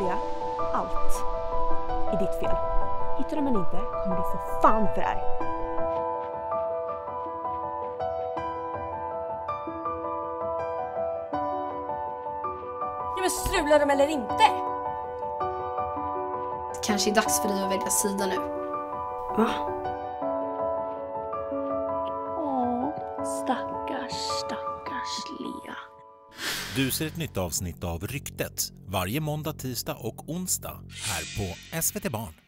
Lea, allt är ditt fel. Hittar de henne inte kommer du få fan för det här. Ja men strular de eller inte? Det kanske är dags för dig att välja sida nu. Va? Åh, stackars, stackars Lea. Du ser ett nytt avsnitt av Ryktet varje måndag, tisdag och onsdag här på SVT Barn.